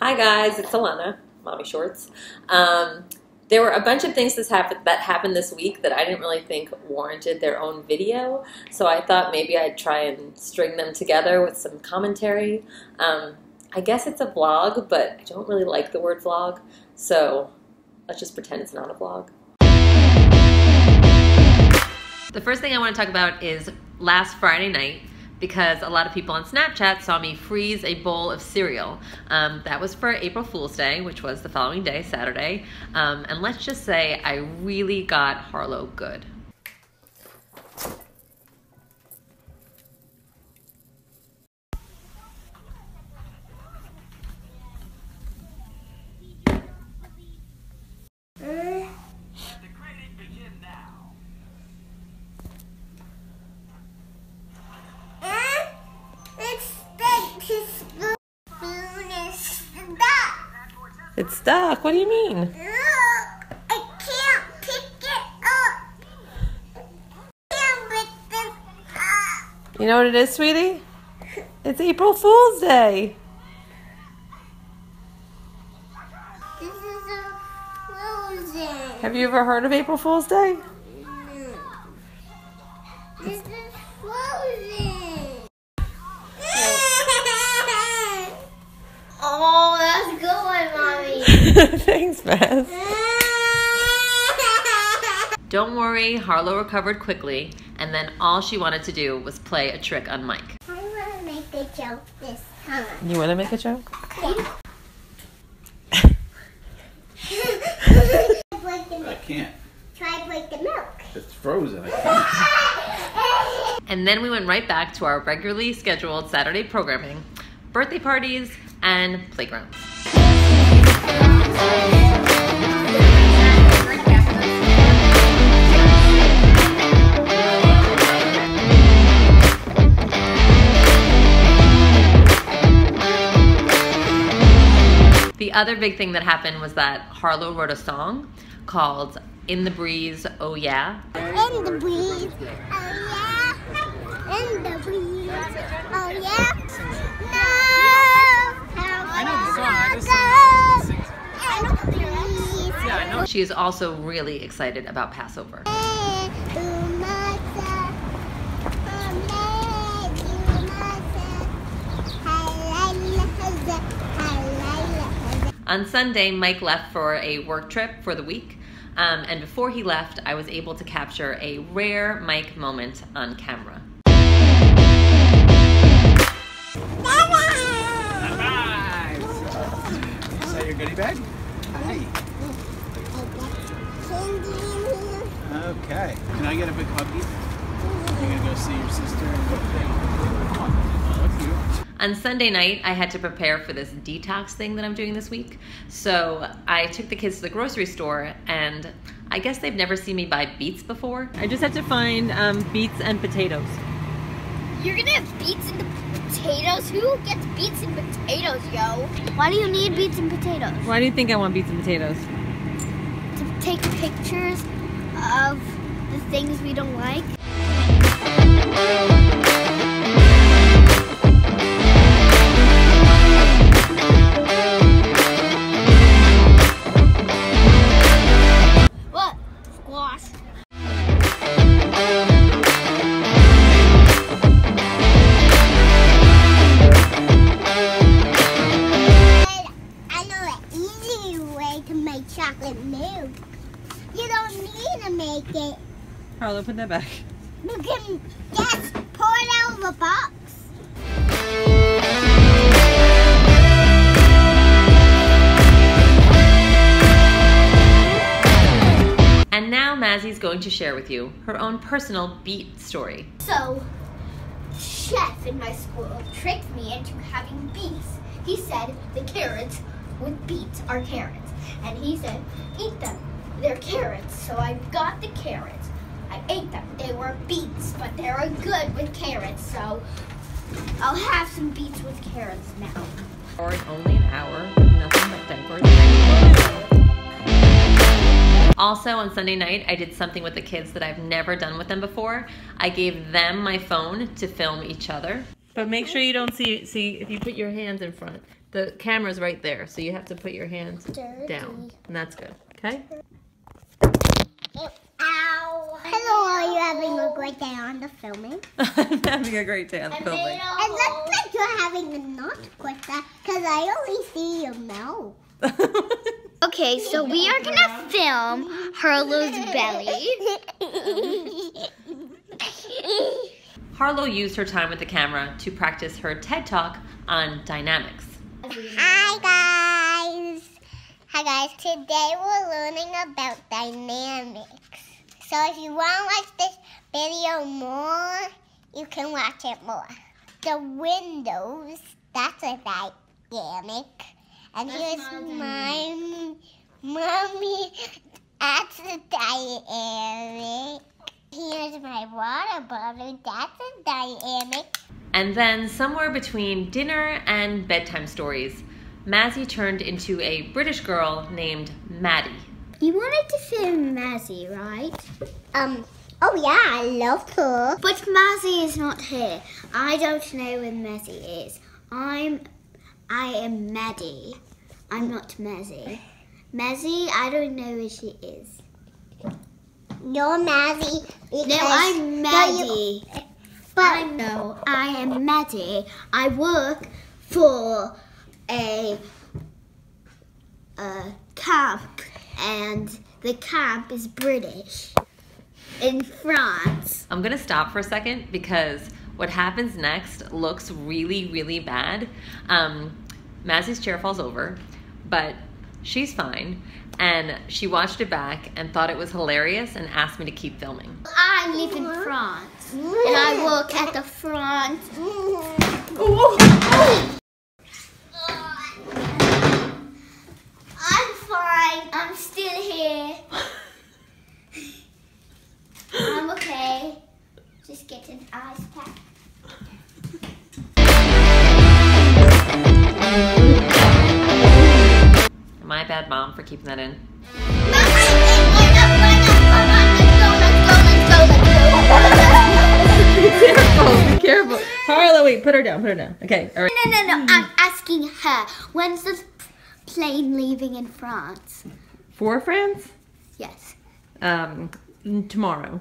Hi guys, it's Ilana, Mommy Shorts. Um, there were a bunch of things this happened, that happened this week that I didn't really think warranted their own video, so I thought maybe I'd try and string them together with some commentary. Um, I guess it's a vlog, but I don't really like the word vlog, so let's just pretend it's not a vlog. The first thing I want to talk about is last Friday night because a lot of people on Snapchat saw me freeze a bowl of cereal. Um, that was for April Fool's Day, which was the following day, Saturday. Um, and let's just say I really got Harlow good. It's stuck. What do you mean? Look, I can't pick it up. Can't pick this up. You know what it is, sweetie? It's April Fool's Day. This is a frozen. Have you ever heard of April Fool's Day? Thanks, Beth. Don't worry, Harlow recovered quickly, and then all she wanted to do was play a trick on Mike. I want to make a joke this time. You want to make a joke? break the I can't. Try break the milk. It's frozen. And then we went right back to our regularly scheduled Saturday programming, birthday parties, and playgrounds. Other big thing that happened was that Harlow wrote a song called In the Breeze, Oh Yeah. In the breeze. Oh yeah. In the breeze. Oh yeah. No. I know the song. I just sing it. In the breeze. She is also really excited about Passover. On Sunday, Mike left for a work trip for the week. Um, and before he left, I was able to capture a rare Mike moment on camera. Is that your goodie bag? Hi. Okay. Can I get a big huggy? You're gonna go see your sister On Sunday night, I had to prepare for this detox thing that I'm doing this week. So I took the kids to the grocery store, and I guess they've never seen me buy beets before. I just had to find um, beets and potatoes. You're gonna have beets and potatoes? Who gets beets and potatoes, yo? Why do you need beets and potatoes? Why do you think I want beets and potatoes? To take pictures of the things we don't like? Chocolate milk. You don't need to make it. Harlow, put that back. You can just pour it out of a box. And now Mazzy's going to share with you her own personal beet story. So, chef in my school tricked me into having beets. He said the carrots with beets are carrots. And he said, eat them. They're carrots. So I got the carrots. I ate them. They were beets, but they were good with carrots. So I'll have some beets with carrots now. Only an hour, nothing but diapers. Also, on Sunday night, I did something with the kids that I've never done with them before. I gave them my phone to film each other. But make sure you don't see see if you put your hands in front. The camera's right there, so you have to put your hands down. And that's good. Okay? Ow. Hello, are you having a great day on the filming? I'm having a great day on the filming. It looks like you're having a not great day because I only see your mouth. Okay, so we are gonna film Harlow's belly. Harlow used her time with the camera to practice her TED Talk on dynamics. Hi guys. Hi guys. Today we're learning about dynamics. So if you want to watch this video more, you can watch it more. The windows, that's a dynamic. And here's my mommy, that's a dynamic. Here's my water bottle, that's a dynamic. And then, somewhere between dinner and bedtime stories, Mazzy turned into a British girl named Maddie. You wanted to film Mazzy, right? Um, oh yeah, I love her. But Mazzy is not here. I don't know where Mazzy is. I'm, I am Maddie. I'm not Mazzy. Mazzy, I don't know where she is. You're Mazzy. No, I'm No, Maddie. I know, I am Maddie. I work for a, a camp, and the camp is British in France. I'm gonna stop for a second because what happens next looks really, really bad. Um, Mazzy's chair falls over, but she's fine. And she watched it back and thought it was hilarious and asked me to keep filming. I live in France, and I work at the front. Bad mom for keeping that in? Careful, be careful. Harlow, wait, put her down, put her down. Okay, all right. No, no, no. I'm asking her. When's this plane leaving in France? For France? Yes, Um, tomorrow.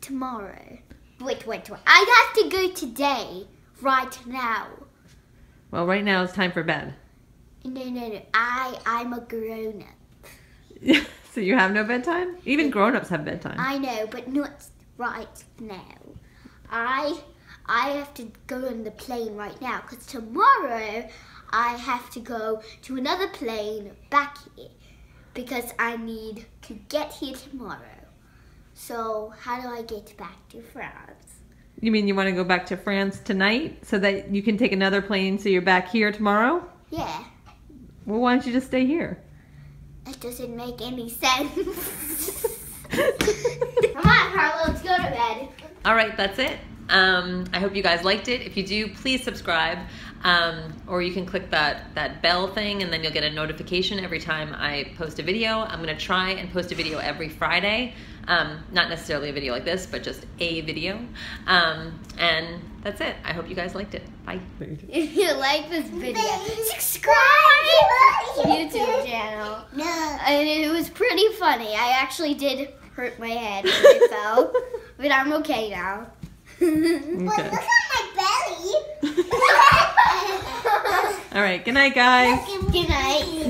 tomorrow. Wait, wait, wait. I have to go today, right now. Well, right now it's time for bed. No, no, no. I, I'm a grown up. so you have no bedtime? Even grown-ups have bedtime. I know, but not right now. I, I have to go on the plane right now because tomorrow I have to go to another plane back here because I need to get here tomorrow. So how do I get back to France? You mean you want to go back to France tonight so that you can take another plane so you're back here tomorrow? Yeah, Well, why don't you just stay here? it doesn't make any sense. Come on, Harlow, let's go to bed. All right, that's it. Um, I hope you guys liked it. If you do, please subscribe. Um, or you can click that, that bell thing and then you'll get a notification every time I post a video. I'm going to try and post a video every Friday. Um, not necessarily a video like this, but just a video. Um, and that's it. I hope you guys liked it. Bye. If you like this video, subscribe to YouTube channel. no. And it was pretty funny. I actually did hurt my head when I fell, but I'm okay now. Okay. look at my belly. All right. Good night, guys. Good night.